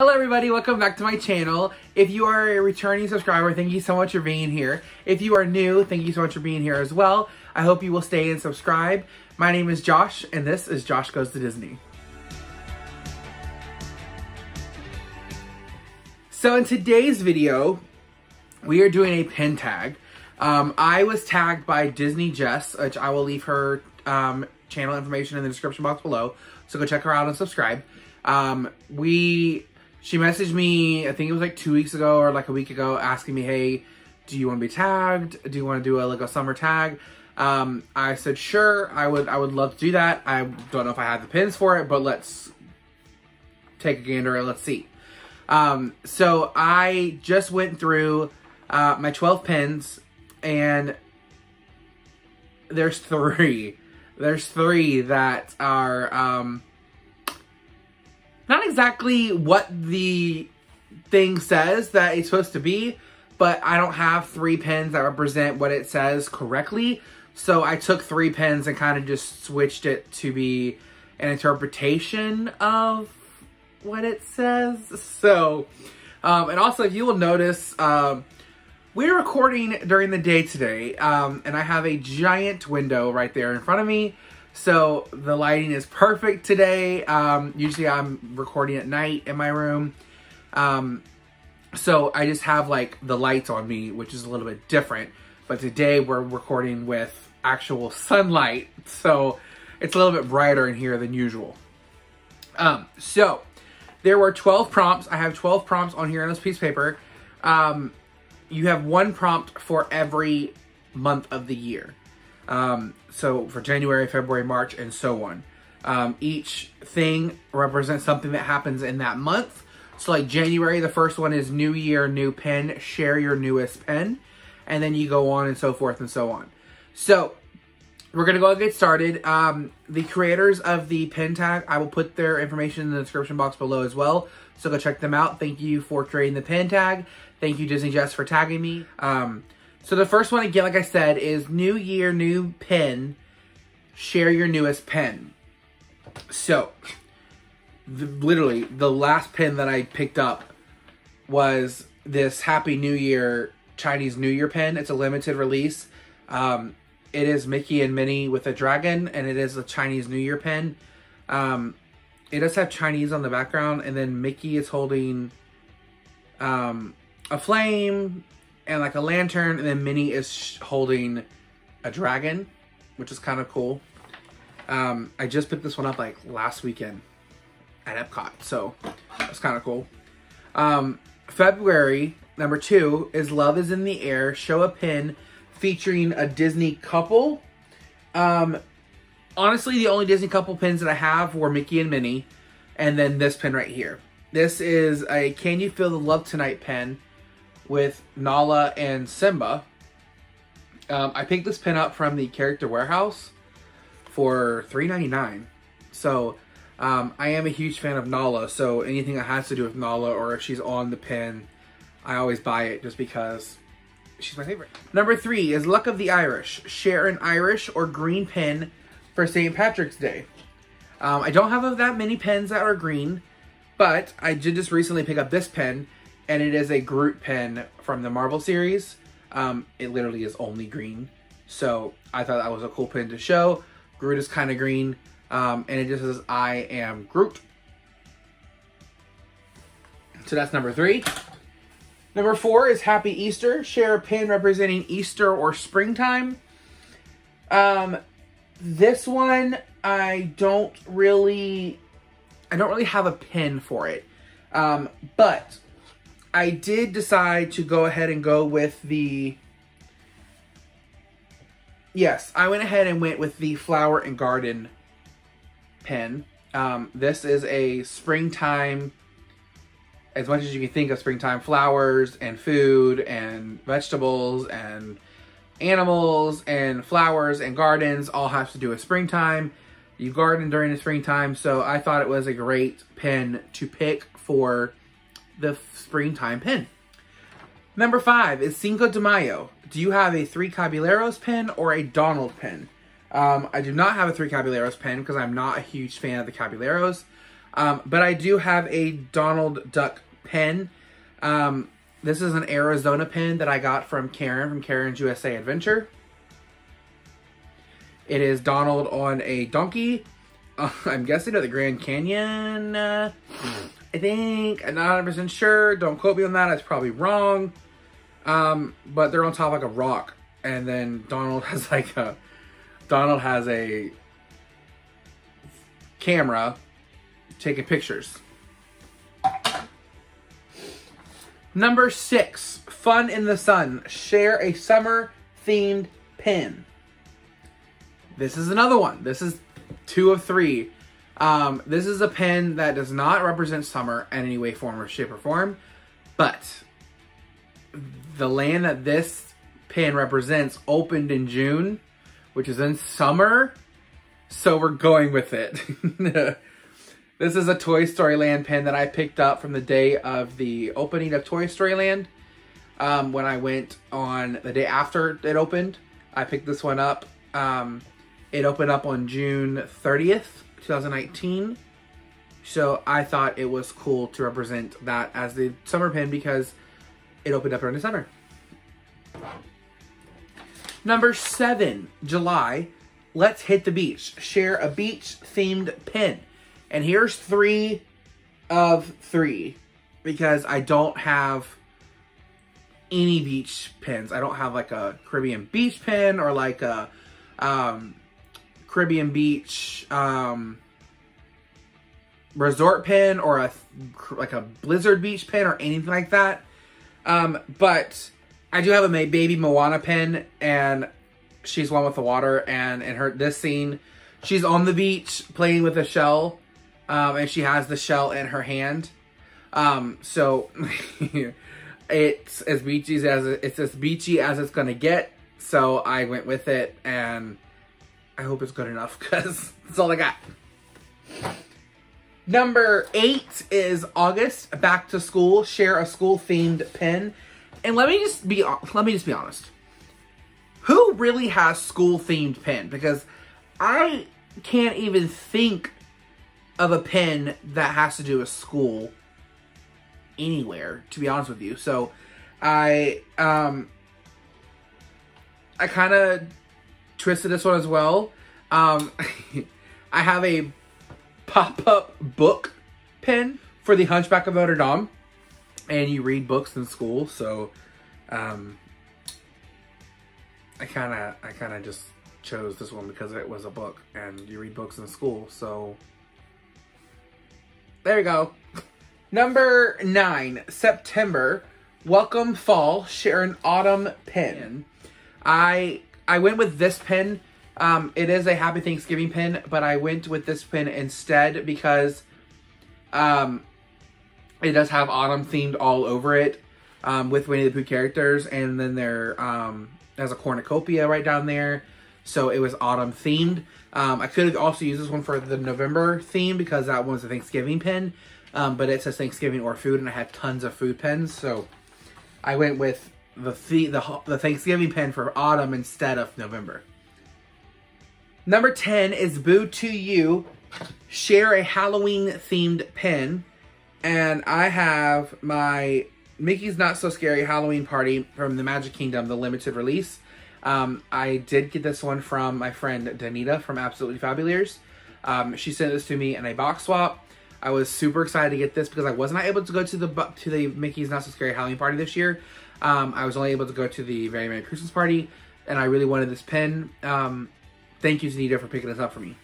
Hello everybody, welcome back to my channel. If you are a returning subscriber, thank you so much for being here. If you are new, thank you so much for being here as well. I hope you will stay and subscribe. My name is Josh, and this is Josh Goes to Disney. So in today's video, we are doing a pin tag. Um, I was tagged by Disney Jess, which I will leave her um, channel information in the description box below. So go check her out and subscribe. Um, we she messaged me, I think it was like two weeks ago or like a week ago, asking me, hey, do you want to be tagged? Do you want to do a like a summer tag? Um, I said sure, I would I would love to do that. I don't know if I have the pins for it, but let's take a gander and let's see. Um, so I just went through uh, my 12 pins and there's three. There's three that are um, not exactly what the thing says that it's supposed to be, but I don't have three pins that represent what it says correctly. So I took three pins and kind of just switched it to be an interpretation of what it says. So, um, and also if you will notice, um, we're recording during the day today, um, and I have a giant window right there in front of me so the lighting is perfect today. Um, usually I'm recording at night in my room. Um, so I just have like the lights on me, which is a little bit different. But today we're recording with actual sunlight. So it's a little bit brighter in here than usual. Um, so there were 12 prompts. I have 12 prompts on here on this piece of paper. Um, you have one prompt for every month of the year. Um, so for January, February, March, and so on. Um, each thing represents something that happens in that month. So like January, the first one is New Year, New Pen, share your newest pen. And then you go on and so forth and so on. So we're going to go and get started. Um, the creators of the pen tag, I will put their information in the description box below as well. So go check them out. Thank you for creating the pen tag. Thank you, Disney Jess, for tagging me. Um, so the first one, again, like I said, is New Year, New Pen. Share your newest pen. So, the, literally, the last pen that I picked up was this Happy New Year Chinese New Year pen. It's a limited release. Um, it is Mickey and Minnie with a dragon, and it is a Chinese New Year pen. Um, it does have Chinese on the background, and then Mickey is holding um, a flame, and like a lantern, and then Minnie is holding a dragon, which is kind of cool. Um, I just picked this one up like last weekend at Epcot, so that's kind of cool. Um, February number two is Love is in the Air. Show a pin featuring a Disney couple. Um, honestly, the only Disney couple pins that I have were Mickey and Minnie, and then this pin right here. This is a Can You Feel the Love Tonight pen with Nala and Simba. Um, I picked this pin up from the Character Warehouse for $3.99. So um, I am a huge fan of Nala, so anything that has to do with Nala or if she's on the pin, I always buy it just because she's my favorite. Number three is Luck of the Irish. Share an Irish or green pin for St. Patrick's Day. Um, I don't have that many pens that are green, but I did just recently pick up this pen and it is a Groot pen from the Marvel series. Um, it literally is only green, so I thought that was a cool pen to show. Groot is kind of green, um, and it just says, I am Groot. So that's number three. Number four is Happy Easter. Share a pin representing Easter or springtime. Um, this one, I don't really, I don't really have a pin for it. Um, but I did decide to go ahead and go with the... Yes, I went ahead and went with the Flower and Garden pen. Um, this is a springtime, as much as you can think of springtime flowers and food and vegetables and animals and flowers and gardens all have to do with springtime. You garden during the springtime, so I thought it was a great pen to pick for the springtime pin. Number five is Cinco de Mayo. Do you have a Three Caballeros pin or a Donald pin? Um, I do not have a Three Caballeros pin because I'm not a huge fan of the Caballeros. Um, but I do have a Donald Duck pen. Um, this is an Arizona pin that I got from Karen from Karen's USA Adventure. It is Donald on a donkey. Uh, I'm guessing at the Grand Canyon. Uh, I think. I'm not 100% sure. Don't quote me on that. It's probably wrong. Um, but they're on top like a rock. And then Donald has like a... Donald has a camera taking pictures. Number six, Fun in the Sun. Share a summer themed pin. This is another one. This is two of three. Um, this is a pen that does not represent summer in any way, form, or shape or form, but the land that this pen represents opened in June, which is in summer, so we're going with it. this is a Toy Story Land pen that I picked up from the day of the opening of Toy Story Land. Um, when I went on the day after it opened, I picked this one up. Um, it opened up on June 30th, 2019. So I thought it was cool to represent that as the summer pin because it opened up during the summer. Number seven, July. Let's hit the beach. Share a beach themed pin. And here's three of three because I don't have any beach pins. I don't have like a Caribbean beach pin or like a um, Caribbean beach um, resort pin or a like a blizzard beach pin or anything like that. Um, but I do have a baby Moana pin and she's one with the water and in her this scene she's on the beach playing with a shell um, and she has the shell in her hand. Um, so it's as beachy as it's as beachy as it's gonna get. So I went with it and I hope it's good enough because that's all I got. Number eight is August, back to school, share a school themed pin. And let me just be, let me just be honest. Who really has school themed pin? Because I can't even think of a pin that has to do with school anywhere, to be honest with you. So I, um, I kind twisted this one as well. Um, I have a pop-up book pen for the Hunchback of Notre Dame. And you read books in school, so um, I kind of I kind of just chose this one because it was a book and you read books in school, so there you go. Number nine, September. Welcome fall. Share an autumn pen. I I went with this pin. um, it is a Happy Thanksgiving pin, but I went with this pin instead because um, it does have autumn themed all over it um, with Winnie the Pooh characters, and then there um, has a cornucopia right down there, so it was autumn themed. Um, I could have also used this one for the November theme because that one's a Thanksgiving pin, um, but it says Thanksgiving or food, and I had tons of food pens, so I went with the, the, the, Thanksgiving pen for autumn instead of November. Number 10 is Boo to You. Share a Halloween themed pen. And I have my Mickey's Not So Scary Halloween Party from the Magic Kingdom, the limited release. Um, I did get this one from my friend Danita from Absolutely Fabulears. Um, she sent this to me in a box swap. I was super excited to get this because I was not able to go to the to the Mickey's Not So Scary Halloween Party this year. Um, I was only able to go to the Very Merry Christmas Party, and I really wanted this pen. Um, Thank you, Zanita, for picking this up for me.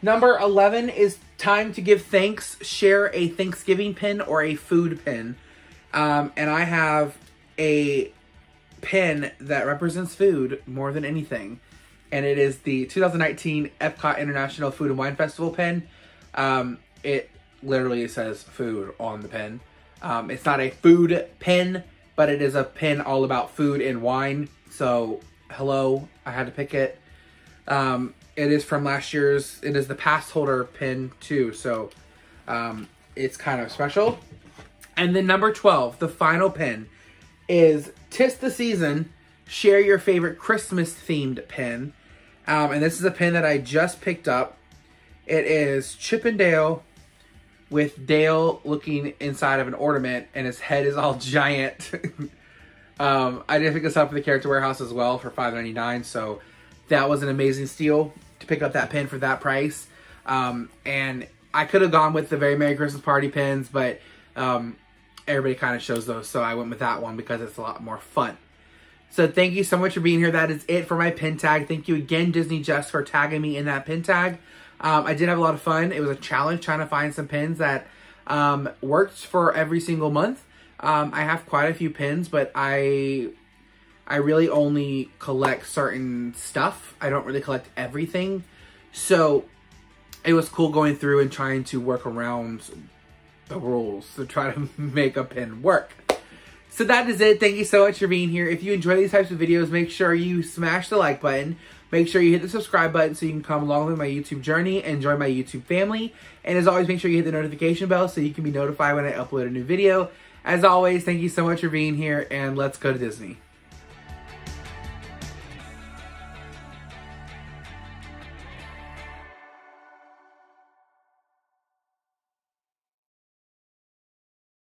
Number 11 is time to give thanks. Share a Thanksgiving pin or a food pin. Um, and I have a pin that represents food more than anything. And it is the 2019 Epcot International Food and Wine Festival pin. Um, it literally says food on the pin. Um, it's not a food pin, but it is a pin all about food and wine. So hello, I had to pick it. Um, it is from last year's, it is the pass holder pin too, so um, it's kind of special. And then number 12, the final pin, is Tis the Season, share your favorite Christmas themed pin. Um, and this is a pin that I just picked up. It is Chip and Dale with Dale looking inside of an ornament and his head is all giant. um, I did pick this up for the Character Warehouse as well for $5.99, so that was an amazing steal to pick up that pin for that price. Um, and I could have gone with the Very Merry Christmas Party pins, but um, everybody kind of shows those, so I went with that one because it's a lot more fun. So thank you so much for being here. That is it for my pin tag. Thank you again, Disney Jess, for tagging me in that pin tag. Um, I did have a lot of fun. It was a challenge trying to find some pins that um, worked for every single month. Um, I have quite a few pins, but I I really only collect certain stuff. I don't really collect everything. So it was cool going through and trying to work around the rules to try to make a pin work. So that is it. Thank you so much for being here. If you enjoy these types of videos, make sure you smash the like button. Make sure you hit the subscribe button so you can come along with my YouTube journey and join my YouTube family. And as always, make sure you hit the notification bell so you can be notified when I upload a new video. As always, thank you so much for being here and let's go to Disney.